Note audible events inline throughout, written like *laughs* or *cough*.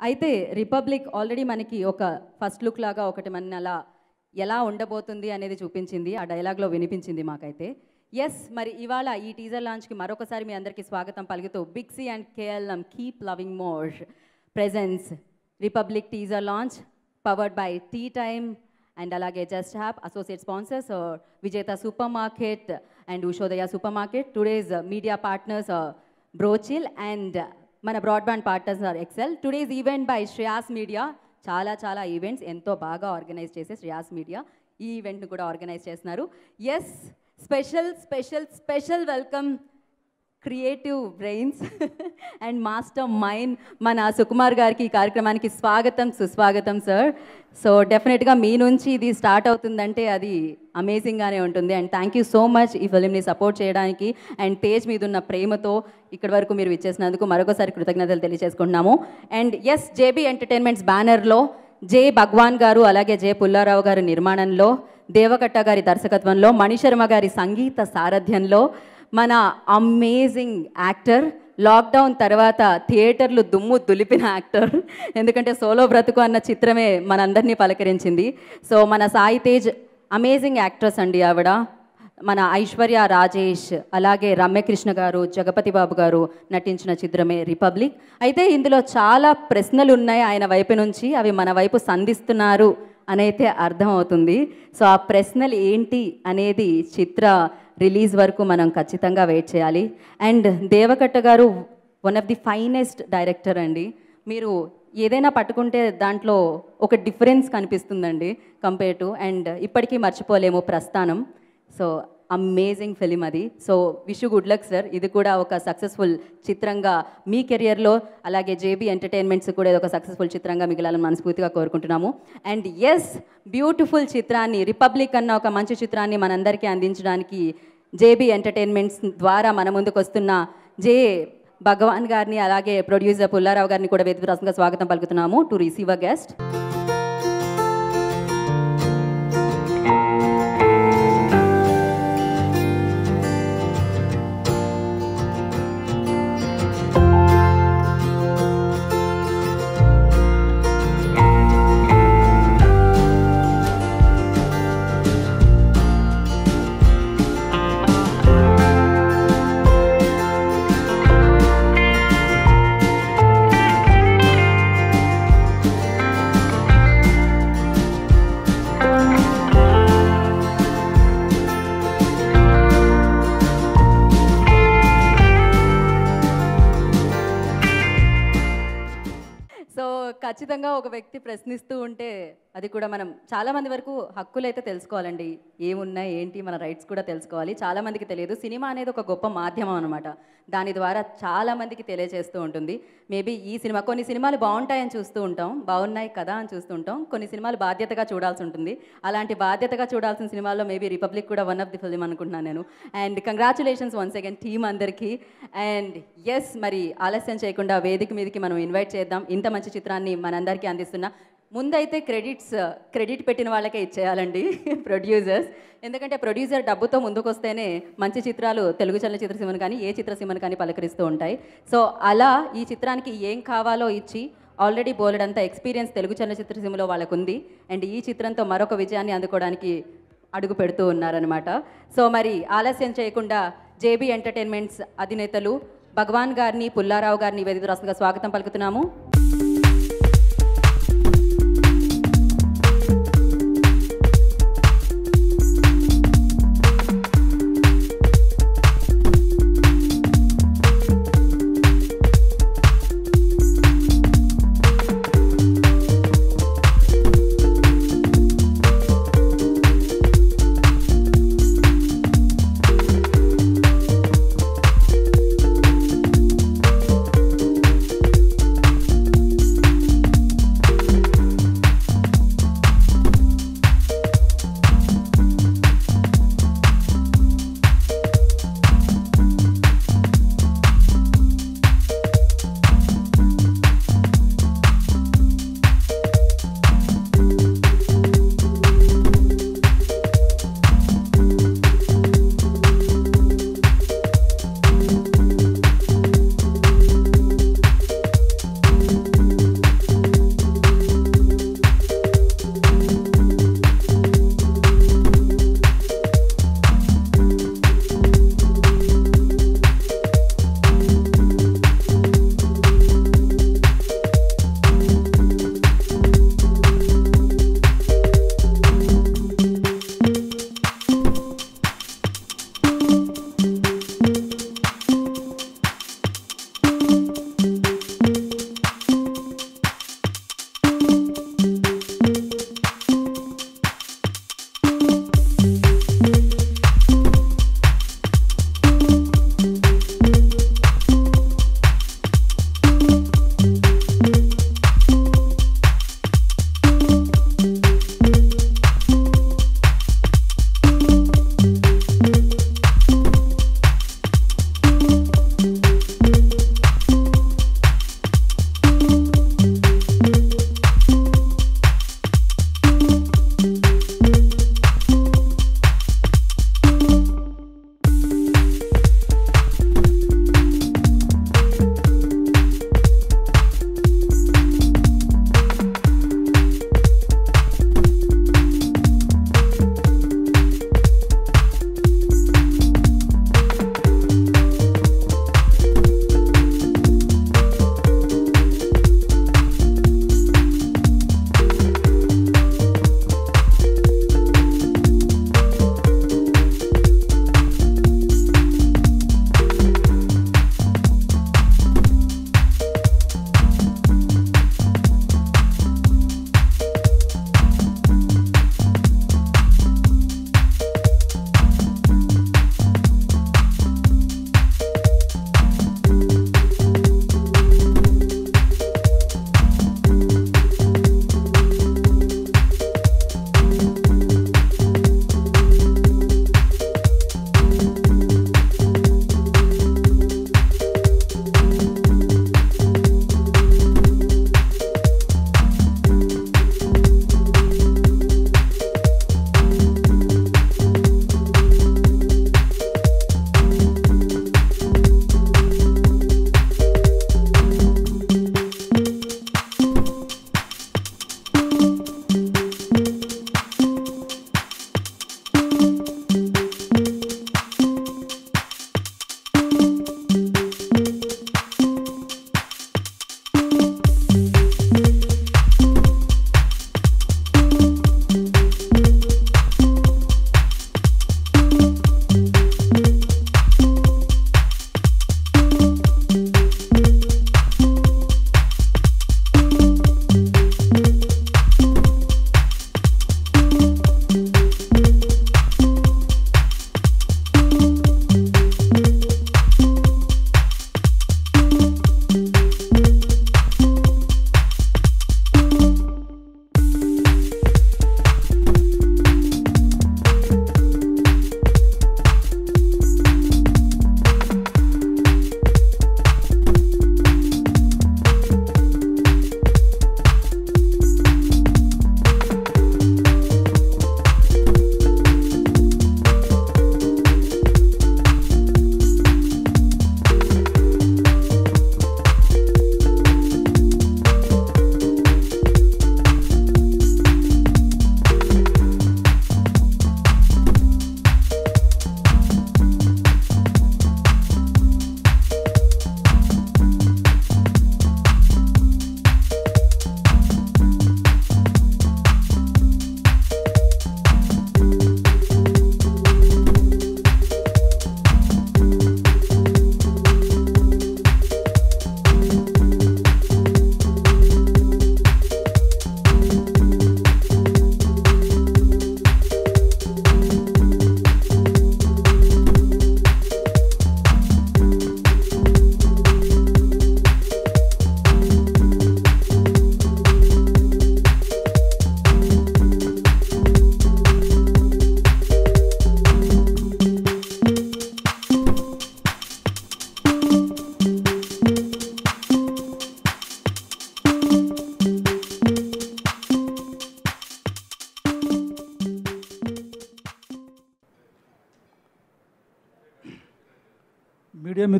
అయితే republic already మనకి ఒక ఫస్ట్ లుక్ లాగా ఒకటి మన అలా ఎలా ఉండబోతుంది అనేది చూపించింది. ఆ డైలాగ్లో వినిపించింది మాకైతే. ఎస్ మరి ఇవాళ ఈ టీజర్ లాంచ్కి మరొకసారి మీ అందరికీ స్వాగతం పలుకుతూ Big C and KLM keep loving more presence Republic teaser launch powered by tea time and అలాగే just హ్యాప్ associate sponsors Vijetha super market and Ushodaya super market today's media partners బ్రోచిల్ and మన broadband partners are Excel. Today's event by Shreyas media చాలా చాలా events ఎంతో బాగా organise చేసే Shreyas media ఈ ఈవెంట్ను కూడా organise చేస్తున్నారు. Yes special special special welcome creative brains and mastermind మన సుకుమార్ గారికి ఈ కార్యక్రమానికి స్వాగతం సుస్వాగతం సార్ సో డెఫినెట్గా మీ నుంచి ఇది స్టార్ట్ అవుతుందంటే అది అమేజింగ్గానే ఉంటుంది. And thank you so much ఈ ఫిలింని సపోర్ట్ చేయడానికి అండ్ తేజ్ మీద ఉన్న ప్రేమతో ఇక్కడి వరకు మీరు ఇచ్చేసినందుకు మరొకసారి కృతజ్ఞతలు తెలియజేసుకుంటున్నాము. అండ్ ఎస్ జేబీ ఎంటర్టైన్మెంట్స్ బ్యానర్లో జే భగవాన్ గారు అలాగే జే పుల్లారావు గారి నిర్మాణంలో దేవకట్ట గారి దర్శకత్వంలో మణిశర్మ గారి సంగీత సారథ్యంలో మన అమేజింగ్ యాక్టర్. లాక్డౌన్ తర్వాత థియేటర్లు దుమ్ము దులిపిన యాక్టర్. ఎందుకంటే సోలో బ్రతుకు అన్న చిత్రమే మనందరినీ పలకరించింది. సో మన సాయి తేజ్ అమేజింగ్ యాక్ట్రెస్ అండి ఆవిడ. మన ఐశ్వర్య రాజేష్ అలాగే రమ్యకృష్ణ గారు జగపతి బాబు గారు నటించిన చిత్రమే రిపబ్లిక్. అయితే ఇందులో చాలా ప్రశ్నలు ఉన్నాయి ఆయన వైపు నుంచి. అవి మన వైపు సంధిస్తున్నారు అనైతే అర్థమవుతుంది. సో ఆ ప్రశ్నలు ఏంటి అనేది చిత్ర రిలీజ్ వరకు మనం ఖచ్చితంగా వెయిట్ చేయాలి. అండ్ దేవకట్ట గారు one of the finest director అండి. మీరు ఏదైనా పట్టుకుంటే దాంట్లో ఒక డిఫరెన్స్ కనిపిస్తుందండి కంపేర్ టు. అండ్ ఇప్పటికీ మర్చిపోలేము ప్రస్థానం. సో అమేజింగ్ ఫిలిం అది. So wish good luck sir ఇది కూడా ఒక సక్సెస్ఫుల్ చిత్రంగా మీ కెరియర్లో అలాగే జేబీ ఎంటర్టైన్మెంట్స్ కూడా ఇది ఒక సక్సెస్ఫుల్ చిత్రంగా మిగిలాలని మనస్ఫూర్తిగా కోరుకుంటున్నాము. అండ్ ఎస్ బ్యూటిఫుల్ చిత్రాన్ని రిపబ్లిక్ అన్న ఒక మంచి చిత్రాన్ని మనందరికీ అందించడానికి జేబీ ఎంటర్టైన్మెంట్స్ ద్వారా మన ముందుకు వస్తున్న జే భగవాన్ గారిని అలాగే ప్రొడ్యూసర్ పుల్లారావు గారిని కూడా వేదిక స్వాగతం పలుకుతున్నాము. టు రిసీవ్ అ గెస్ట్ ఖచ్చితంగా ఒక వ్యక్తి ప్రశ్నిస్తూ ఉంటే అది కూడా మనం చాలా మంది వరకు హక్కులు అయితే తెలుసుకోవాలండి. ఏమున్నాయి ఏంటి మన రైట్స్ కూడా తెలుసుకోవాలి. చాలామందికి తెలియదు. సినిమా అనేది ఒక గొప్ప మాధ్యమం అనమాట దాని ద్వారా చాలామందికి తెలియజేస్తూ ఉంటుంది. మేబీ ఈ సినిమా కొన్ని సినిమాలు బాగుంటాయని చూస్తూ ఉంటాం బాగున్నాయి కదా అని చూస్తూ ఉంటాం. కొన్ని సినిమాలు బాధ్యతగా చూడాల్సి ఉంటుంది. అలాంటి బాధ్యతగా చూడాల్సిన సినిమాల్లో మేబీ రిపబ్లిక్ కూడా వన్ ఆఫ్ ది ఫిల్మ్ అనుకుంటున్నాను నేను. And congratulations once again team అందరికీ. అండ్ ఎస్ మరి ఆలస్యం చేయకుండా వేదిక మీదకి మనం ఇన్వైట్ చేద్దాం. ఇంత మంచి చిత్రాన్ని మనందరికీ అందిస్తున్న ముందైతే క్రెడిట్స్ క్రెడిట్ పెట్టిన వాళ్ళకే ఇచ్చేయాలండి *laughs* ప్రొడ్యూసర్స్. ఎందుకంటే ప్రొడ్యూసర్ డబ్బుతో ముందుకొస్తేనే మంచి చిత్రాలు తెలుగు చలనచిత్ర సీమను కానీ ఏ చిత్రసీమను కానీ పలకరిస్తూ ఉంటాయి. సో అలా ఈ చిత్రానికి ఏం కావాలో ఇచ్చి ఆల్రెడీ బోలెడంత ఎక్స్పీరియన్స్ తెలుగు చలనచిత్ర సీమలో వాళ్ళకు ఉంది అండ్ ఈ చిత్రంతో మరొక విజయాన్ని అందుకోవడానికి అడుగు పెడుతూ ఉన్నారనమాట సో మరి ఆలస్యం చేయకుండా జేబీ ఎంటర్టైన్మెంట్స్ అధినేతలు భగవాన్ గారిని పుల్లారావు గారిని వేదిక రాష్ట్రంగా స్వాగతం పలుకుతున్నాము.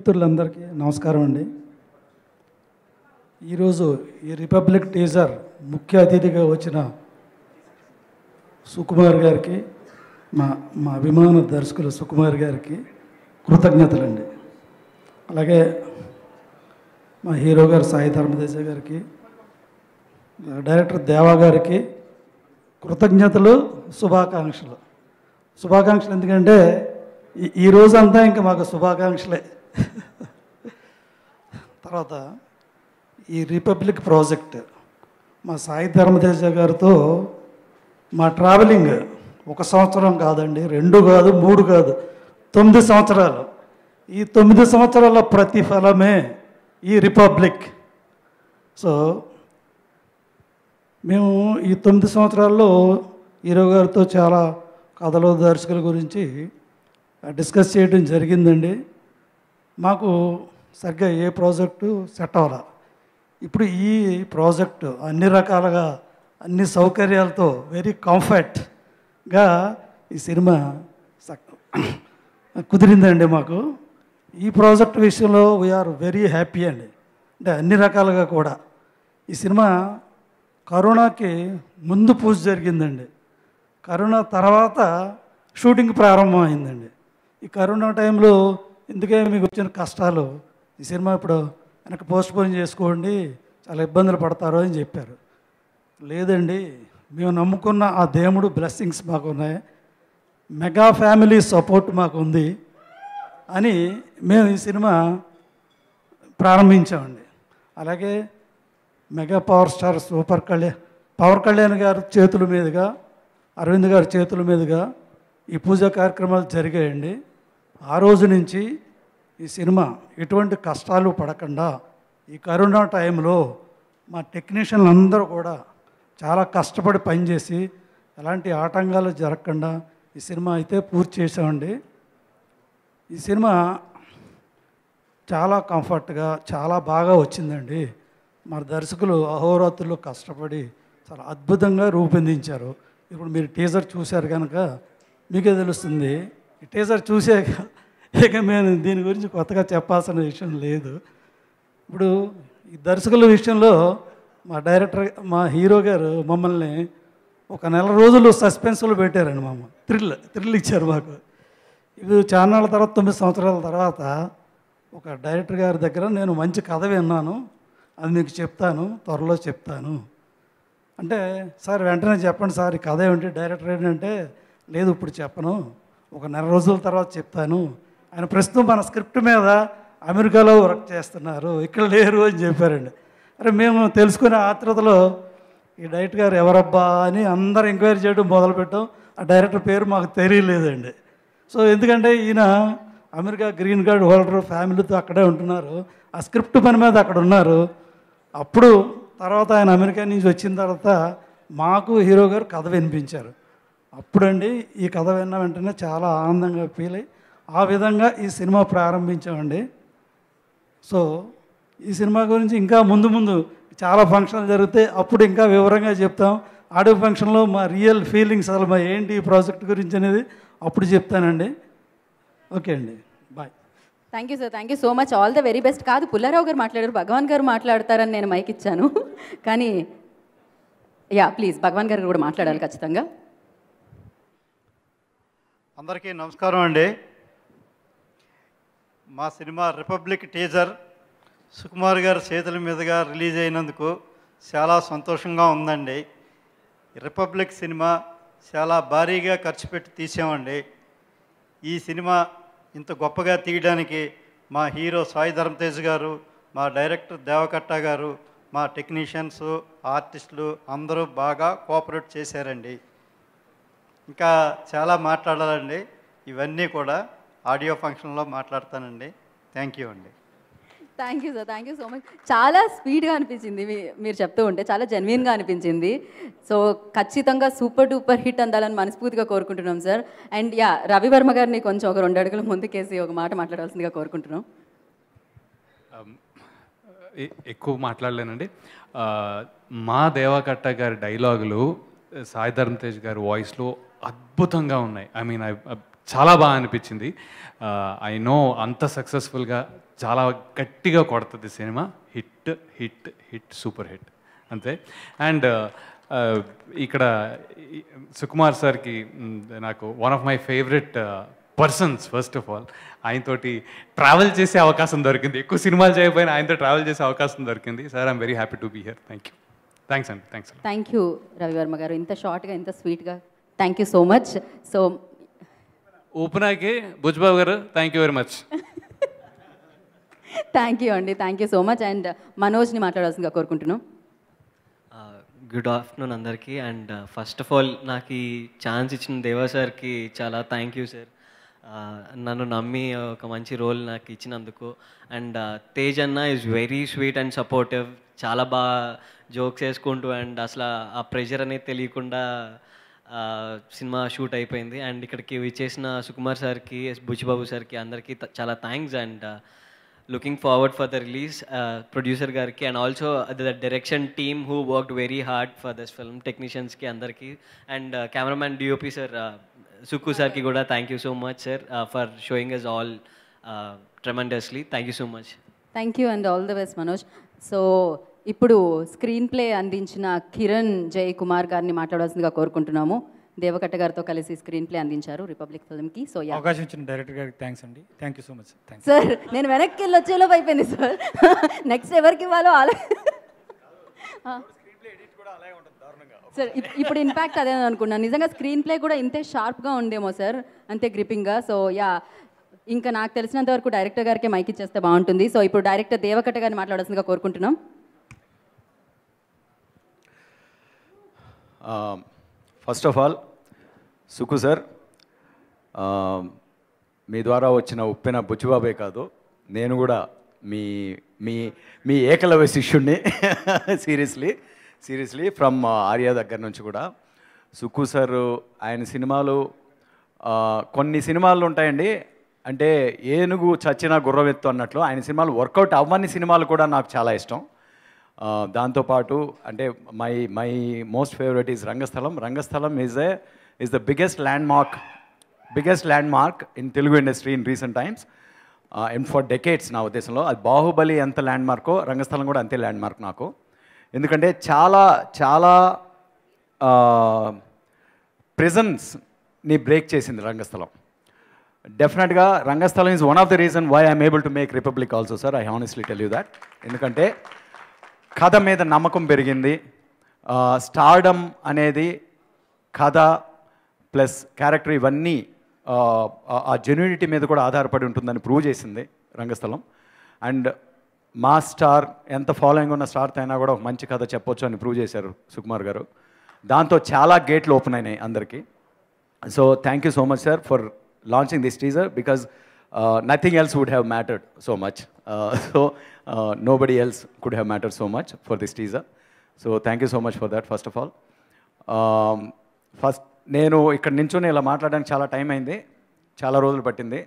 మిత్రులందరికీ నమస్కారం అండి. ఈరోజు ఈ రిపబ్లిక్ టీజర్ ముఖ్య అతిథిగా వచ్చిన సుకుమార్ గారికి మా మా అభిమాన దర్శకులు సుకుమార్ గారికి కృతజ్ఞతలండి. అలాగే మా హీరో గారు సాయి ధర్మదేశ గారికి డైరెక్టర్ దేవా గారికి కృతజ్ఞతలు శుభాకాంక్షలు. శుభాకాంక్షలు ఎందుకంటే ఈ- ఈ రోజంతా ఇంకా మాకు శుభాకాంక్షలే. *laughs* తర్వాత ఈ రిపబ్లిక్ ప్రాజెక్ట్ మా సాయి ధర్మతేజ గారితో మా ట్రావెలింగ్ ఒక సంవత్సరం కాదండి రెండు కాదు మూడు కాదు తొమ్మిది సంవత్సరాలు. ఈ తొమ్మిది సంవత్సరాల ప్రతిఫలమే ఈ రిపబ్లిక్ సో మేము ఈ తొమ్మిది సంవత్సరాల్లో హీరో గారితో చాలా కథలు దర్శకుల గురించి డిస్కస్ చేయడం జరిగిందండి. మాకు సరిగ్గా ఏ ప్రాజెక్టు సెట్ అవ్వాల. ఇప్పుడు ఈ ప్రాజెక్టు అన్ని రకాలుగా అన్ని సౌకర్యాలతో వెరీ కంఫర్ట్గా ఈ సినిమా సక్- కుదిరిందండి మాకు. ఈ ప్రాజెక్ట్ విషయంలో వీఆర్ వెరీ హ్యాపీ అండి. అంటే అన్ని రకాలుగా కూడా. ఈ సినిమా కరోనాకి ముందు పూజ జరిగిందండి. కరోనా తర్వాత షూటింగ్ ప్రారంభమైందండి. ఈ కరోనా టైంలో ఎందుకే మీకు వచ్చిన కష్టాలు? ఈ సినిమా ఇప్పుడు వెనక్కి పోస్ట్పోన్ చేసుకోండి చాలా ఇబ్బందులు పడతారు అని చెప్పారు. లేదండి మేము నమ్ముకున్న ఆ దేవుడు బ్లెస్సింగ్స్ మాకు ఉన్నాయి మెగా ఫ్యామిలీ సపోర్ట్ మాకు ఉంది అని మేము ఈ సినిమా ప్రారంభించామండి. అలాగే mega power star super Kalyan power Kalyan గారి చేతుల మీదుగా అరవింద్ గారి చేతుల మీదుగా ఈ పూజా కార్యక్రమాలు జరిగాయండి. ఆ రోజు నుంచి ఈ సినిమా ఎటువంటి కష్టాలు పడకుండా ఈ కరోనా టైంలో మా టెక్నీషియన్లు అందరూ కూడా చాలా కష్టపడి పనిచేసి ఎలాంటి ఆటంకాలు జరగకుండా ఈ సినిమా అయితే పూర్తి చేసామండి ఈ సినిమా చాలా కంఫర్ట్గా చాలా బాగా వచ్చిందండి. మన దర్శకులు అహోరాత్రులు కష్టపడి చాలా అద్భుతంగా రూపొందించారు. ఇప్పుడు మీరు టీజర్ చూశారు కనుక మీకే తెలుస్తుంది ఈ చూసాక ఇక నేను దీని గురించి కొత్తగా చెప్పాల్సిన విషయం లేదు. ఇప్పుడు ఈ దర్శకుల విషయంలో మా డైరెక్టర్ మా హీరో గారు మమ్మల్ని ఒక నెల రోజులు సస్పెన్స్లో పెట్టారండి మామ. థ్రిల్ థ్రిల్ ఇచ్చారు మాకు. ఇది చాన్నాళ్ళ తర్వాత తొమ్మిది సంవత్సరాల తర్వాత ఒక డైరెక్టర్ గారి దగ్గర నేను మంచి కథ విన్నాను. అది మీకు చెప్తాను త్వరలో చెప్తాను. అంటే సార్ వెంటనే చెప్పండి సార్ ఈ కథ ఏమిటి? డైరెక్టర్ ఏంటంటే లేదు ఇప్పుడు చెప్పను. ఒక నెల రోజుల తర్వాత చెప్తాను. ఆయన ప్రస్తుతం మన స్క్రిప్ట్ మీద అమెరికాలో వర్క్ చేస్తున్నారు. ఇక్కడ లేరు అని చెప్పారండి. అరే మేము తెలుసుకునే ఆత్రతలో ఈ డైరెక్టర్ గారు ఎవరబ్బా అని అందరు ఎంక్వైరీ చేయడం మొదలుపెట్టాం. ఆ డైరెక్టర్ పేరు మాకు తెలియలేదండి. సో ఎందుకంటే ఈయన అమెరికా గ్రీన్ కార్డ్ హోల్డర్ ఫ్యామిలీతో అక్కడే ఉంటున్నారు. ఆ స్క్రిప్ట్ పని మీద అక్కడ ఉన్నారు. అప్పుడు తర్వాత ఆయన అమెరికా నుంచి వచ్చిన తర్వాత మాకు హీరో గారు కథ వినిపించారు. అప్పుడండి ఈ కథ విన్న వెంటనే చాలా ఆనందంగా ఫీల్ అయ్యి ఆ విధంగా ఈ సినిమా ప్రారంభించామండి. సో ఈ సినిమా గురించి ఇంకా ముందు ముందు చాలా ఫంక్షన్లు జరిగితే అప్పుడు ఇంకా వివరంగా చెప్తాం. ఆడియో ఫంక్షన్లో మా రియల్ ఫీలింగ్స్ అసలు మా ఏంటి ఈ ప్రాజెక్ట్ గురించి అనేది అప్పుడు చెప్తానండి. ఓకే అండి. Bye. Thank you sir thank you so much all the very best కాదు పుల్లారావు గారు మాట్లాడారు. భగవాన్ గారు మాట్లాడతారని నేను మైక్ ఇచ్చాను. కానీ యా ప్లీజ్ భగవాన్ గారు కూడా మాట్లాడాలి ఖచ్చితంగా. అందరికీ నమస్కారం అండి. మా సినిమా రిపబ్లిక్ టీజర్ సుకుమార్ గారి చేతుల మీదుగా రిలీజ్ అయినందుకు చాలా సంతోషంగా ఉందండి. రిపబ్లిక్ సినిమా చాలా భారీగా ఖర్చు పెట్టి తీసామండి. ఈ సినిమా ఇంత గొప్పగా తీయడానికి మా హీరో సాయి ధర్మతేజ్ గారు మా డైరెక్టర్ దేవకట్ట గారు మా టెక్నీషియన్స్ ఆర్టిస్టులు అందరూ బాగా కోఆపరేట్ చేశారండి. ఇంకా చాలా మాట్లాడాలండి. ఇవన్నీ కూడా ఆడియో ఫంక్షన్లో మాట్లాడతానండి. థ్యాంక్ యూ అండి. Thank you sir. Thank you so much. చాలా స్పీడ్గా అనిపించింది మీ- మీరు చెప్తూ ఉంటే. చాలా జెన్యున్గా అనిపించింది. సో ఖచ్చితంగా సూపర్ డూపర్ హిట్ అందాలని మనస్ఫూర్తిగా కోరుకుంటున్నాం సార్. అండ్ యా రవివర్మ గారిని కొంచెం ఒక రెండు అడుగులు ముందుకేసి ఒక మాట మాట్లాడాల్సిందిగా కోరుకుంటున్నాం. ఎక్కువ మాట్లాడలేనండి. మా దేవకట్ట గారి డైలాగులు సాయి ధర్మ్ తేజ్ గారి వాయిస్లో అద్భుతంగా ఉన్నాయి. ఐ మీన్ ఐ చాలా బాగా అనిపించింది. Uh, ఐ నో అంత సక్సెస్ఫుల్గా చాలా గట్టిగా కొడుతుంది cinema. Hit hit hit super hit అంతే? అండ్ uh, uh, ఇక్కడ సుకుమార్ సార్కి నాకు one of my favourite persons first of all ఆయనతోటి ట్రావెల్ చేసే అవకాశం దొరికింది. ఎక్కువ సినిమాలు చేయకపోయినా ఆయనతో ట్రావెల్ చేసే అవకాశం దొరికింది. Sir I'm very happy to be here thank you thanks అండి థ్యాంక్స్ థ్యాంక్ యూ రవివర్మ గారు. ఇంత షార్ట్గా ఇంత స్వీట్గా thank you so much so ఓపెనాకి Buchi Babu గారు thank you very much thank you అండి thank you so much and మనోజ్ని మాట్లాడాల్సిందిగా కోరుకుంటున్నాం. గుడ్ ఆఫ్టర్నూన్ అందరికీ. అండ్ ఫస్ట్ ఆఫ్ ఆల్ నాకు ఈ ఛాన్స్ ఇచ్చిన దేవా సార్కి చాలా థ్యాంక్ యూ సార్ నన్ను నమ్మి ఒక మంచి రోల్ నాకు ఇచ్చినందుకు. అండ్ తేజ్ అన్న is very sweet and supportive చాలా బాగా జోక్స్ వేసుకుంటూ అండ్ అసలు ఆ ప్రెషర్ అనేది తెలియకుండా సినిమా షూట్ అయిపోయింది. అండ్ ఇక్కడికి విచ్చేసిన సుకుమార్ సార్కి ఎస్ బుచ్చిబాబు సార్కి అందరికీ త- చాలా thanks. And looking forward for the release producer గారికి and also the direction team who worked very hard for this film టెక్నీషియన్స్కి అందరికీ. And cameraman DOP sir Sukku సార్కి కూడా thank you so much sir for showing us all tremendously thank you so much thank you and all the best Manoj so ఇప్పుడు screenplay అందించిన కిరణ్ జయ్ కుమార్ గారిని మాట్లాడాల్సిందిగా కోరుకుంటున్నాము. దేవకట్ట గారితో కలిసి స్క్రీన్ ప్లే అందించారు రిపబ్లిక్ ఫిల్మ్కి. So yeah. అవకాశం ఇచ్చిన డైరెక్టర్ గారికి థ్యాంక్స్ అండి. Thank you so much. Sir నేను వెనక్కి వెళ్ళి వచ్చేలోపు అయిపోయింది సార్. నెక్స్ట్ ఎవరికి ఇవ్వాలో సార్ ఇప్- ఇప్పుడు ఇన్ఫాక్ట్ అదే అనుకున్నాను నిజంగా స్క్రీన్ ప్లే కూడా ఇంతే షార్ప్గా ఉండేమో సార్. అంతే గ్రిప్పింగ్గా. So yeah. ఇంకా నాకు తెలిసినంత వరకు డైరెక్టర్ గారికి మైక్ ఇచ్చేస్తే బాగుంటుంది. సో ఇప్పుడు డైరెక్టర్ దేవకట్ట గారిని మాట్లాడాల్సిందిగా కోరుకుంటున్నాం. First of all Suku sir మీ ద్వారా వచ్చిన ఉప్పెన బుచ్చిబాబే కాదు నేను కూడా మీ మీ మీ ఏకలవ్య శిష్యుణ్ణి సీరియస్లీ సీరియస్లీ ఫ్రమ్ ఆర్యా దగ్గర నుంచి కూడా. సుక్కు సార్ ఆయన సినిమాలు కొన్ని సినిమాలు ఉంటాయండి. అంటే ఏనుగు చచ్చిన గుర్రవెత్తు అన్నట్లు ఆయన సినిమాలు వర్కౌట్ అవ్వని సినిమాలు కూడా నాకు చాలా ఇష్టం. దాంతోపాటు అంటే my my most favourite is Rangasthalam. Rangasthalam is a is the biggest landmark biggest landmark in Telugu industry in recent times and for decades నా ఉద్దేశంలో. అది బాహుబలి ఎంత ల్యాండ్ మార్కో రంగస్థలం కూడా అంతే ల్యాండ్ మార్క్ నాకు. ఎందుకంటే చాలా చాలా ప్రెజెన్స్ని బ్రేక్ చేసింది రంగస్థలం. డెఫినెట్గా Rangasthalam is one of the reason why I'm able to make Republic also sir I honestly tell you that ఎందుకంటే కథ మీద నమ్మకం పెరిగింది. స్టార్డమ్ అనేది కథ ప్లస్ క్యారెక్టర్ ఇవన్నీ ఆ, జెన్యునిటీ మీద కూడా ఆధారపడి ఉంటుందని ప్రూవ్ చేసింది రంగస్థలం. అండ్ మా స్టార్ ఎంత ఫాలోయింగ్ ఉన్న స్టార్ అయినా కూడా ఒక మంచి కథ చెప్పొచ్చు అని ప్రూవ్ చేశారు సుకుమార్ గారు. దాంతో చాలా గేట్లు ఓపెన్ అయినాయి అందరికీ. So thank you so much sir for launching this teaser because nothing else would have mattered so much so nobody else could have matter so much for this teaser so thank you so much for that first of all first నేను ఇక్కడ నించుని ఇలా మాట్లాడడానికి చాలా time అయింది. చాలా రోజులు పట్టింది.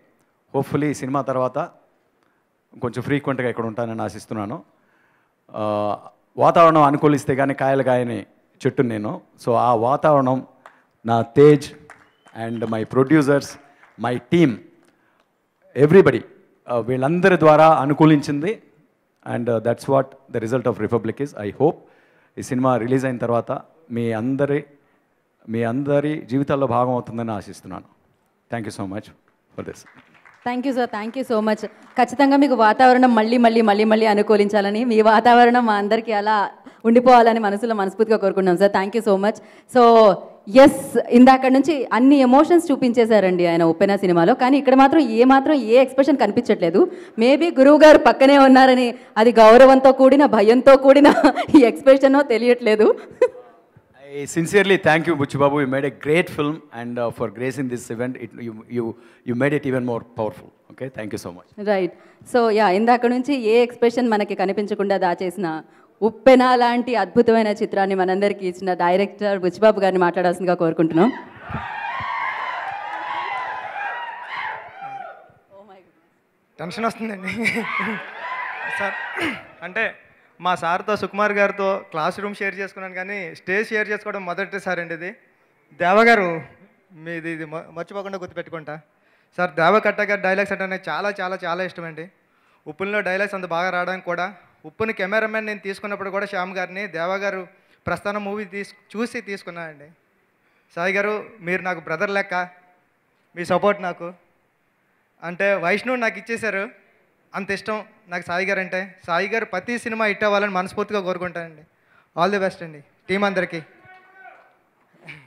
హోప్ఫుల్లీ ఈ సినిమా తర్వాత కొంచెం ఫ్రీక్వెంట్గా ఇక్కడ ఉంటానని ఆశిస్తున్నాను. Uh, వాతావరణం అనుకూలిస్తే కానీ కాయలు కాయని చెట్టు నేను. సో ఆ వాతావరణం నా Tej and my producers my team everybody వీళ్ళందరి ద్వారా అనుకూలించింది. And that's what the result of Republic is I hope ఈ సినిమా రిలీజ్ అయిన తర్వాత మీ అందరి మీ అందరి జీవితాల్లో భాగం అవుతుందని ఆశిస్తున్నాను. Thank you so much for this thank you sir thank you so much ఖచ్చితంగా మీకు వాతావరణం మళ్ళీ మళ్ళీ మళ్ళీ మళ్ళీ అనుకూలించాలని మీ వాతావరణం మా అందరికీ అలా ఉండిపోవాలని మనసులో మనస్ఫూర్తిగా కోరుకుంటున్నాం sir thank you so much so yes ఇందాక నుంచి అన్ని ఎమోషన్స్ చూపించేశారండి ఆయన ఉప్పెన సినిమాలో కానీ ఇక్కడ మాత్రం ఏ మాత్రం ఏ ఎక్స్ప్రెషన్ కనిపించట్లేదు మేబీ గురువు గారు పక్కనే ఉన్నారని అది గౌరవంతో కూడిన భయంతో కూడిన ఈ ఎక్స్ప్రెషనో తెలియట్లేదు sincerely thank you, Buchibabu. You made a great film, and uh, for gracing this event, it, you, you, you made it even more powerful. Okay, thank you so much. Right so yeah ఇందాక నుంచి ఏ expression మనకి కనిపించకుండా దాచేసిన ఉప్పెన లాంటి అద్భుతమైన చిత్రాన్ని మనందరికీ ఇచ్చిన director Buchibabu గారిని మాట్లాడాల్సిందిగా కోరుకుంటున్నాం. టెన్షన్ వస్తుందండి. సార్ అంటే మా సార్తో సుకుమార్ గారితో క్లాస్ రూమ్ షేర్ చేసుకున్నాను కానీ స్టేజ్ షేర్ చేసుకోవడం మొదటిసారి అండి ఇది. దేవగారు మీది ఇది మర్చిపోకుండా గుర్తుపెట్టుకుంటా. సార్ దేవకట్ట గారి డైలాగ్స్ అంటే నాకు చాలా చాలా చాలా ఇష్టం అండి ఉప్పుల్లో డైలాగ్స్ అంత బాగా రావడానికి కూడా ఉప్పుని కెమెరామెన్ నేను తీసుకున్నప్పుడు కూడా శ్యామ్ గారిని దేవా గారు ప్రస్థానం మూవీ తీసు చూసి తీసుకున్నానండి సాయి గారు మీరు నాకు బ్రదర్ లెక్క మీ సపోర్ట్ నాకు. అంటే వైష్ణవ్ నాకు ఇచ్చేశారు. అంత ఇష్టం నాకు సాయి గారు అంటే. సాయి గారు ప్రతి సినిమా హిట్ అవ్వాలని మనస్ఫూర్తిగా కోరుకుంటానండి. ఆల్ ది బెస్ట్ అండి. టీం అందరికీ.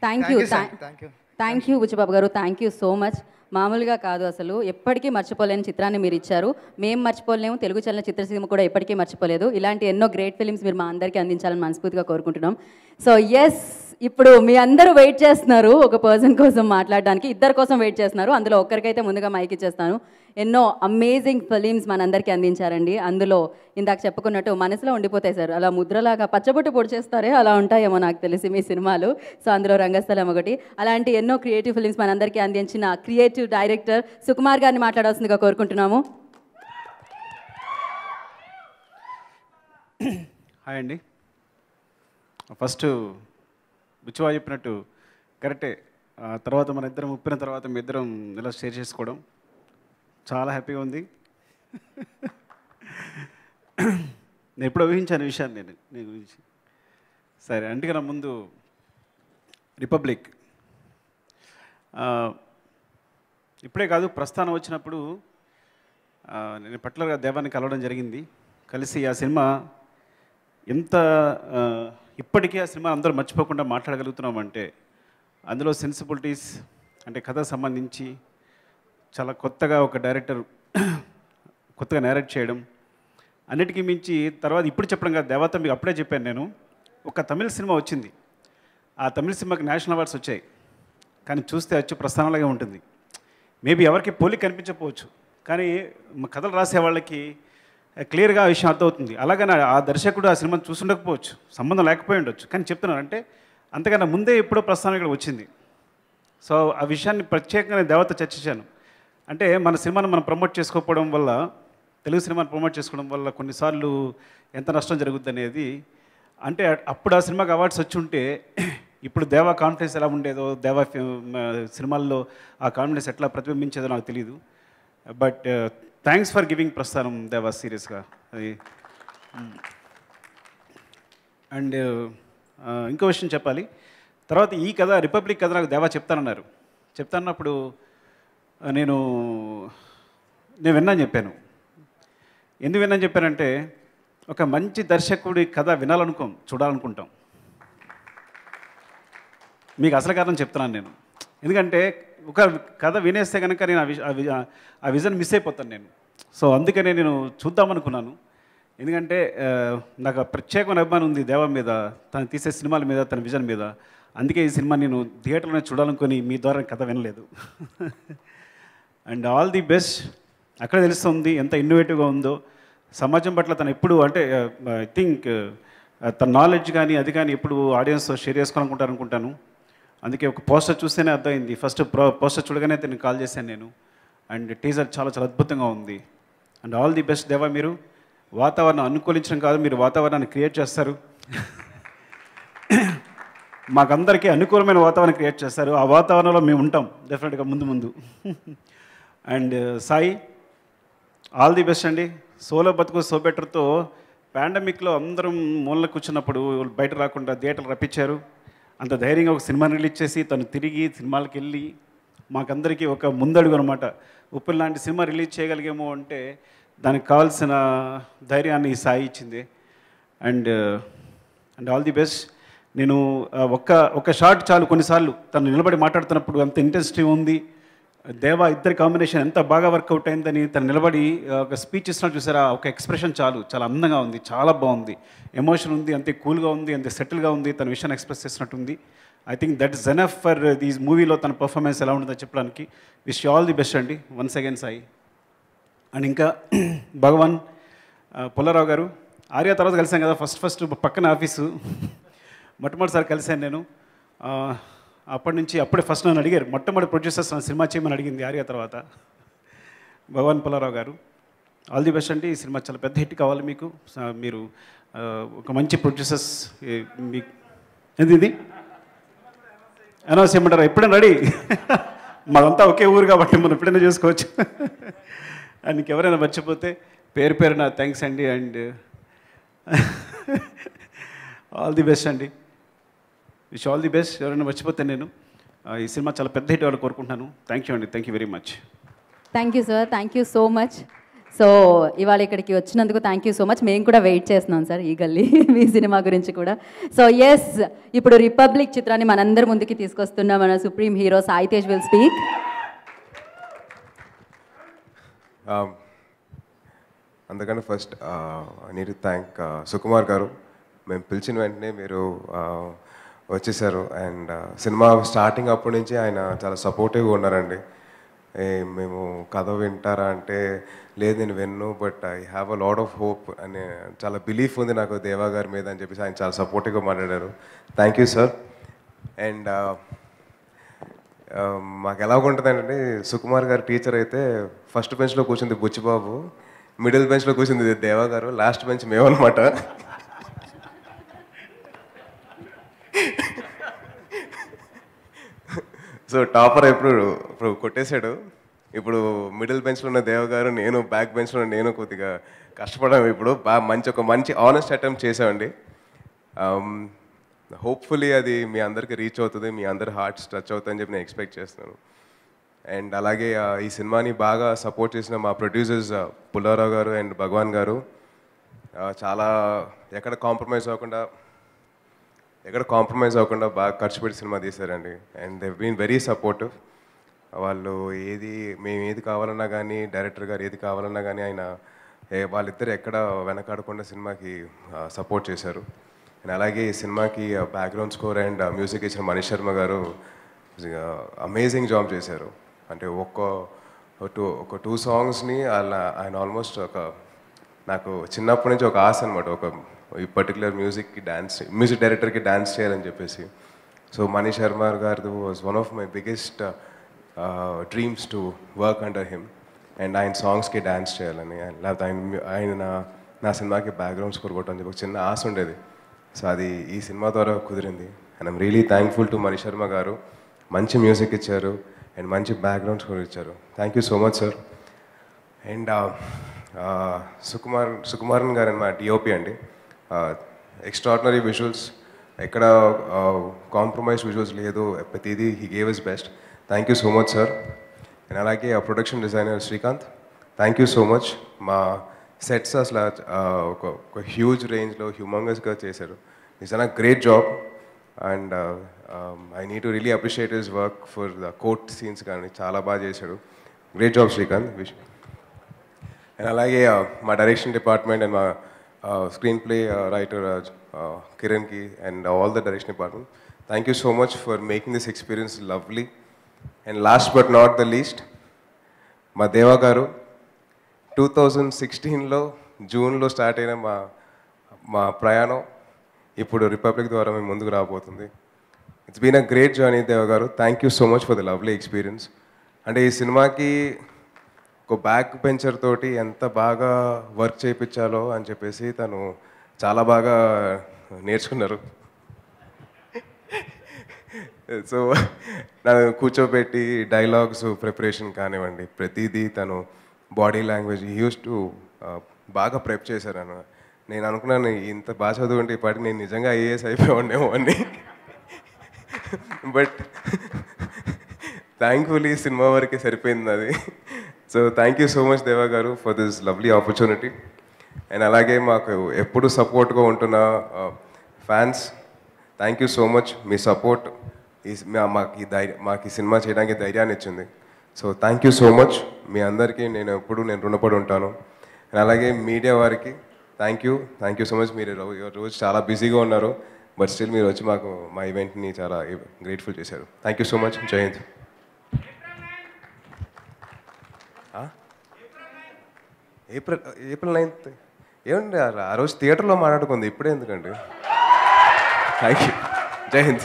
Thank you thank you thank you Buchi Babu గారు. థ్యాంక్ యూ సో మచ్ మామూలుగా కాదు అసలు. ఎప్పటికీ మర్చిపోలేని చిత్రాన్ని మీరు ఇచ్చారు. మేము మర్చిపోలేము. తెలుగు చలన చిత్రసీమ కూడా ఎప్పటికీ మర్చిపోలేదు. ఇలాంటి ఎన్నో గ్రేట్ ఫిలిమ్స్ మీరు మా అందరికీ అందించాలని మనస్ఫూర్తిగా కోరుకుంటున్నాం. సో ఎస్ ఇప్పుడు మీ అందరూ వెయిట్ చేస్తున్నారు ఒక పర్సన్ కోసం మాట్లాడడానికి. ఇద్దరు కోసం వెయిట్ చేస్తున్నారు. అందులో ఒక్కరికైతే ముందుగా మైక్ ఇచ్చేస్తాను. ఎన్నో అమేజింగ్ ఫిలిమ్స్ మనందరికీ అందించారండి. అందులో ఇందాక చెప్పుకున్నట్టు మనసులో ఉండిపోతాయి సార్. అలా ముద్రలాగా పచ్చబొట్టు పొడి చేస్తారే అలా ఉంటాయేమో నాకు తెలిసి మీ సినిమాలు. సో అందులో రంగస్థలం ఒకటి. అలాంటి ఎన్నో క్రియేటివ్ ఫిలిమ్స్ మనందరికీ అందించిన క్రియేటివ్ డైరెక్టర్ సుకుమార్ గారిని మాట్లాడాల్సిందిగా కోరుకుంటున్నాము. హాయ్ అండి. ఫస్ట్ బుచ్చివా చెప్పినట్టు కరెక్టే. తర్వాత మన ఇద్దరం ఉప్పిన తర్వాత మీ ఇద్దరం ఇలా షేర్ చేసుకోవడం. చాలా హ్యాపీగా ఉంది. నేను ఎప్పుడో ఊహించాను విషయాన్ని నేను నీ గురించి. సరే అందుకన్నా ముందు రిపబ్లిక్. ఇప్పుడే కాదు ప్రస్థానం వచ్చినప్పుడు నేను పర్టికులర్గా దేవాన్ని కలవడం జరిగింది. కలిసి ఆ సినిమా ఎంత ఇప్పటికీ ఆ సినిమా అందరూ మర్చిపోకుండా మాట్లాడగలుగుతున్నామంటే అందులో సెన్సిబిలిటీస్ అంటే కథ సంబంధించి చాలా కొత్తగా ఒక డైరెక్టర్ *clears throat* కొత్తగా నేరేట్ చేయడం. అన్నిటికీ మించి తర్వాత ఇప్పుడు చెప్పడం కాదు దేవత మీకు అప్పుడే చెప్పాను నేను. ఒక తమిళ సినిమా వచ్చింది. ఆ తమిళ సినిమాకి నేషనల్ అవార్డ్స్ వచ్చాయి. కానీ చూస్తే వచ్చే ప్రస్థానంలాగే ఉంటుంది. మేబీ ఎవరికి పోలి కనిపించకపోవచ్చు. కానీ కథలు రాసే వాళ్ళకి క్లియర్గా ఆ విషయం అర్థమవుతుంది. అలాగని ఆ దర్శకుడు ఆ సినిమాని చూసుండకపోవచ్చు. సంబంధం లేకపోయి ఉండొచ్చు. కానీ చెప్తున్నాను అంటే అంతకన్నా ముందే ఎప్పుడో ప్రస్థానం ఇక్కడ వచ్చింది. సో ఆ విషయాన్ని ప్రత్యేకంగా నేను దేవత చర్చించాను. అంటే మన సినిమాను మనం ప్రమోట్ చేసుకోకపోవడం వల్ల తెలుగు సినిమాని ప్రమోట్ చేసుకోవడం వల్ల కొన్నిసార్లు ఎంత నష్టం జరుగుద్ది అనేది అంటే అప్పుడు ఆ సినిమాకి అవార్డ్స్ వచ్చి ఉంటే ఇప్పుడు దేవా కాన్ఫిడెన్స్ ఎలా ఉండేదో దేవా సినిమాల్లో ఆ కాన్ఫిడెన్స్ ఎట్లా ప్రతిబింబించేదో నాకు తెలియదు బట్ థ్యాంక్స్ ఫర్ గివింగ్ ప్రస్థానం దేవా సీరియస్గా. అది అండ్ ఇంకో విషయం చెప్పాలి. తర్వాత ఈ కథ రిపబ్లిక్ కథ నాకు దేవా చెప్తానన్నారు. చెప్తానప్పుడు నేను నేను విన్నాను చెప్పాను. ఎందుకు విన్నాను చెప్పానంటే ఒక మంచి దర్శకుడి కథ వినాలనుకోం చూడాలనుకుంటాం. మీకు అసలు కారణం చెప్తున్నాను నేను. ఎందుకంటే ఒక కథ వినేస్తే కనుక నేను ఆ ఆ ఆ విజన్ మిస్ అయిపోతాను నేను. సో అందుకనే నేను చూద్దామనుకున్నాను ఎందుకంటే నాకు ప్రత్యేకమైన అభిమానం ఉంది దేవ మీద తను తీసే సినిమాల మీద తన విజన్ మీద. అందుకే ఈ సినిమా నేను థియేటర్లోనే చూడాలనుకొని మీ ద్వారా కథ వినలేదు. అండ్ ఆల్ ది బెస్ట్ అక్కడ తెలుస్తుంది ఎంత ఇన్నోవేటివ్గా ఉందో. సమాజం పట్ల తను ఎప్పుడు అంటే uh, I think uh, uh, తన నాలెడ్జ్ కానీ అది కానీ ఎప్పుడు ఆడియన్స్తో షేర్ చేసుకోవాలనుకుంటారు అనుకుంటాను అందుకే ఒక పోస్టర్ చూస్తేనే అర్థమైంది. ఫస్ట్ పోస్టర్ చూడగానే తను కాల్ చేశాను నేను. అండ్ టీజర్ చాలా చాలా అద్భుతంగా ఉంది. అండ్ ఆల్ ది బెస్ట్ దేవా మీరు. వాతావరణం అనుకూలించడం కాదు మీరు వాతావరణాన్ని క్రియేట్ చేస్తారు. మాకందరికీ అనుకూలమైన వాతావరణం క్రియేట్ చేస్తారు. ఆ వాతావరణంలో మేము ఉంటాం. డెఫినెట్గా ముందు ముందు. And Sai all the best అండి. సోలో బతుకు సో బెటర్తో పాండమిక్లో అందరం మూలన కూర్చున్నప్పుడు బయట రాకుండా థియేటర్ రప్పించారు. అంత ధైర్యంగా ఒక సినిమా రిలీజ్ చేసి తను తిరిగి సినిమాలకు వెళ్ళి మాకందరికీ ఒక ముందడుగు అనమాట ఉప్పుల్ లాంటి సినిమా రిలీజ్ చేయగలిగేమో అంటే దానికి కావాల్సిన ధైర్యాన్ని సాయి ఇచ్చింది. And and all the best. నేను ఒక్క ఒక షార్ట్ చాలు కొన్నిసార్లు తను నిలబడి మాట్లాడుతున్నప్పుడు అంత ఇంట్రెస్టింగ్ ఉంది. దేవా ఇద్దరి కాంబినేషన్ ఎంత బాగా వర్కౌట్ అయిందని తను నిలబడి ఒక స్పీచ్ ఇస్తున్నాడు చూసారా? ఒక ఎక్స్ప్రెషన్ చాలు. చాలా అందంగా ఉంది చాలా బాగుంది. ఎమోషన్ ఉంది అంతే కూల్గా ఉంది అంతే సెటిల్గా ఉంది తన విషయాన్ని express చేసినట్టుంది I think that is enough for these మూవీలో తన పర్ఫార్మెన్స్ ఎలా ఉంటుందో చెప్పడానికి. విష్ ఆల్ ది బెస్ట్ అండి. Once again Sai. అండ్ ఇంకా *clears throat* భగవాన్ పుల్లారావు గారు. ఆర్య తర్వాత కలిసాం కదా ఫస్ట్ ఫస్ట్ పక్కన ఆఫీసు *laughs* మొట్టమొదటిసారి కలిశాను నేను. అప్పటి నుంచి అప్పుడే ఫస్ట్ నన్ను అడిగారు. మొట్టమొదటి ప్రొడ్యూసర్స్ నన్ను సినిమా చేయమని అడిగింది ఆర్య తర్వాత. భగవాన్ పుల్లారావు గారు. ఆల్ ది బెస్ట్ అండి. ఈ సినిమా చాలా పెద్ద హిట్ కావాలి మీకు. మీరు ఒక మంచి ప్రొడ్యూసర్స్ మీకు ఏంది ఇది? అనౌన్స్ చేయమంటారా? ఎప్పుడైనా రెడీ? *laughs* మాదంతా ఒకే ఊరు కాబట్టి మనం ఎప్పుడైనా చేసుకోవచ్చు. *laughs* అండ్ ఎవరైనా మర్చిపోతే పేరు పేరు నా థ్యాంక్స్ అండి. అండ్ ఆల్ ది బెస్ట్ అండి. Wish all the best. ఎవరైనా మర్చిపోతే నేను ఈ సినిమా చాలా పెద్ద హిట్ అవ్వాలని కోరుకుంటున్నాను. థ్యాంక్ యూ అండి. Thank you very much thank you sir thank you so much so ఇవాళ ఇక్కడికి వచ్చినందుకు థ్యాంక్ యూ సో మచ్ మేము కూడా వెయిట్ చేస్తున్నాం సార్ ఈ గల్లీ *laughs* మీ సినిమా గురించి కూడా. సో ఎస్ ఇప్పుడు రిపబ్లిక్ చిత్రాన్ని మనందరి ముందుకి తీసుకొస్తున్న. మన supreme hero Sai Tej will speak Um, అందుకని first need thank Sukumar garu. మేము పిలిచిన వెంటనే మీరు uh, వచ్చేసారు. అండ్ సినిమా స్టార్టింగ్ అప్పటి నుంచి ఆయన చాలా సపోర్టివ్గా ఉన్నారండి. ఏ మేము కథ వింటారా అంటే లేదు నేను విన్ను but I have a lot of hope అనే చాలా బిలీఫ్ ఉంది నాకు దేవా గారి మీద అని చెప్పేసి ఆయన చాలా సపోర్టివ్గా మాట్లాడారు. Thank you sir. అండ్ మాకు ఎలా ఉంటుందంటే సుకుమార్ గారు టీచర్ అయితే ఫస్ట్ బెంచ్లో కూర్చుంది బుచ్చిబాబు మిడిల్ బెంచ్లో కూర్చుంది దేవా గారు లాస్ట్ బెంచ్ మేమన్నమాట. సో టాపర్ ఇప్పుడు ఇప్పుడు కొట్టేశాడు. ఇప్పుడు మిడిల్ బెంచ్లో ఉన్న దేవ గారు నేను బ్యాక్ బెంచ్లో ఉన్న నేను కొద్దిగా కష్టపడడం ఇప్పుడు. బాగా మంచి ఒక మంచి ఆనెస్ట్ అటెంప్ట్ చేసామండి హోప్ఫుల్లీ అది మీ అందరికి రీచ్ అవుతుంది మీ అందరి హార్ట్స్ టచ్ అవుతుందని చెప్పి నేను ఎక్స్పెక్ట్ చేస్తున్నాను. అండ్ అలాగే ఈ సినిమాని బాగా సపోర్ట్ చేసిన మా ప్రొడ్యూసర్స్ పుల్లారావు గారు అండ్ భగవాన్ గారు. చాలా ఎక్కడ కాంప్రమైజ్ అవ్వకుండా ఎక్కడ కాంప్రమైజ్ అవ్వకుండా బాగా ఖర్చు పెట్టి cinema తీశారండి. And they been very supportive వాళ్ళు ఏది మేము ఏది కావాలన్నా కానీ డైరెక్టర్ గారు ఏది కావాలన్నా కానీ ఆయన వాళ్ళిద్దరు ఎక్కడ వెనకాడకుండా సినిమాకి సపోర్ట్ చేశారు. అండ్ అలాగే ఈ సినిమాకి బ్యాక్గ్రౌండ్ స్కోర్ అండ్ మ్యూజిక్ ఇచ్చిన మనీష్ శర్మ గారు అమేజింగ్ జాబ్ చేశారు. అంటే ఒక్క టూ ఒక టూ సాంగ్స్ని అలా ఆయన ఆల్మోస్ట్ ఒక నాకు చిన్నప్పటి నుంచి ఒక ఆశ అనమాట ఒక ఈ పర్టికులర్ మ్యూజిక్కి డ్యాన్స్ మ్యూజిక్ డైరెక్టర్కి డ్యాన్స్ చేయాలని చెప్పేసి. సో మనీష్ శర్మ గారిది was one of my biggest dreams to work under him and ఆయన సాంగ్స్కి డ్యాన్స్ చేయాలని లేకపోతే ఆయన ఆయన నా- నా సినిమాకి బ్యాక్గ్రౌండ్ స్కోర్ కొట్టని చెప్పి ఒక చిన్న ఆశ ఉండేది. సో అది ఈ సినిమా ద్వారా కుదిరింది. And I'm really thankful to Manish Sharma గారు. మంచి మ్యూజిక్ ఇచ్చారు. అండ్ మంచి బ్యాక్గ్రౌండ్ స్కోర్ ఇచ్చారు. Thank you so much sir and Sukumar Sukumaran గారు మా డిఓపి అండి. ఎక్స్ట్రాడినరీ విజువల్స్ ఎక్కడ కాంప్రమైజ్ విజువల్స్ లేదు. ప్రతిదీ he gave his best thank you so much sir and అలాగే ఆ production designer Srikanth thank you so much మా సెట్స్ అసలు ఒక ఒక హ్యూజ్ రేంజ్లో హ్యూమంగస్గా చేశారు. It's an great job and I need to really appreciate his work for the court scenes కానీ చాలా బాగా చేశాడు. Great job Srikanth. Wish and అలాగే మా డైరెక్షన్ డిపార్ట్మెంట్ అండ్ మా screenplay writer కిరణ్కి and all the direction department thank you so much for making this experience lovely and last but not the least మా దేవా గారు two thousand సిక్స్టీన్లో జూన్లో start అయిన మా మా ప్రయాణం ఇప్పుడు రిపబ్లిక్ ద్వారా మేము ముందుకు రాబోతుంది. It's been a great journey Deva గారు. Thank you so much for the lovely experience అంటే ఈ సినిమాకి ఒక బ్యాక్ బెంచర్ తోటి ఎంత బాగా వర్క్ చేయించాలో అని చెప్పేసి తను చాలా బాగా నేర్చుకున్నారు. సో నన్ను కూర్చోబెట్టి డైలాగ్స్ ప్రిపరేషన్ కానివ్వండి ప్రతిదీ తను బాడీ లాంగ్వేజ్ యూస్ టు బాగా ప్రెప్ చేశారు అన్న నేను అనుకున్నాను ఇంత బాగా చదువుకుంటే ఇప్పటికి నేను నిజంగా ఐఏఎస్ అయిపోయాడేమో అని. బట్ థ్యాంక్ఫుల్లీ సినిమా వరకే సరిపోయింది అది so thank you so much Deva గారు for this lovely opportunity and అలాగే మాకు ఎప్పుడు సపోర్ట్గా ఉంటున్న fans thank you so much me support ఈ మా- మాకు ఈ ధైర్యం మాకు ఈ సినిమా చేయడానికి ధైర్యాన్ని ఇచ్చింది. So thank you so much మీ అందరికీ నేను ఎప్పుడు నేను రుణపడి ఉంటాను. అండ్ అలాగే మీడియా వారికి thank you thank you so much మీరు రోజు చాలా బిజీగా ఉన్నారు. బట్ స్టిల్ మీరు వచ్చి మాకు మా ఈవెంట్ని చాలా గ్రేట్ఫుల్ చేశారు. థ్యాంక్ యూ సో మచ్ జై హింద్ ఏప్రిల్ ఏప్రిల్ నైన్త్. ఏమండి ఆ- రోజు థియేటర్లో మాట్లాడుకుంది ఇప్పుడే ఎందుకండి? థ్యాంక్ యూ జై Hind.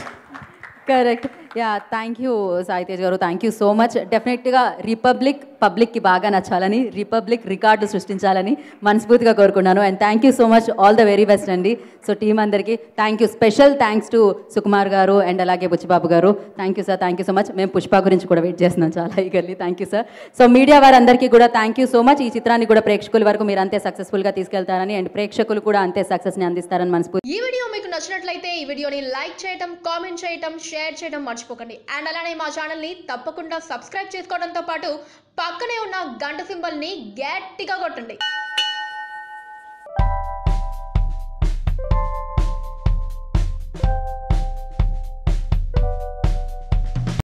Correct yeah thank you Sai Tej గారు. థ్యాంక్ యూ సో మచ్ డెఫినెట్గా రిపబ్లిక్ పబ్లిక్కి బాగా నచ్చాలని రిపబ్లిక్ రికార్డు సృష్టించాలని మనస్ఫూర్తిగా కోరుకున్నాను. And thank you so much all the very best అండి. సో టీం అందరికీ thank you. Special thanks to Sukumar గారు అండ్ అలాగే బుచ్చిబాబు గారు. Thank you sir thank you so much. మేము పుష్ప గురించి కూడా వెయిట్ చేస్తున్నాం చాలా eagerly thank you sir. So media వారందరికీ కూడా థ్యాంక్ యూ సో మచ్. ఈ చిత్రాన్ని కూడా ప్రేక్షకుల వరకు మీరు అంతే సక్సెస్ఫుల్గా తీసుకెళ్తారని అండ్ ప్రేక్షకులు కూడా అంతే సక్సెస్ని అందిస్తారని మనస్ఫూర్తి ఈ వీడియో మీకు నచ్చినట్లయితే ఈ వీడియోని లైక్ చేయడం కామెంట్ చేయడం షేర్ చేయడం మర్చిపోకండి. అండ్ అలానే మా ఛానల్ని తప్పకుండా సబ్స్క్రైబ్ చేసుకోవడంతో పాటు పక్కనే ఉన్న గంట సింబల్ని గట్టిగా కొట్టండి.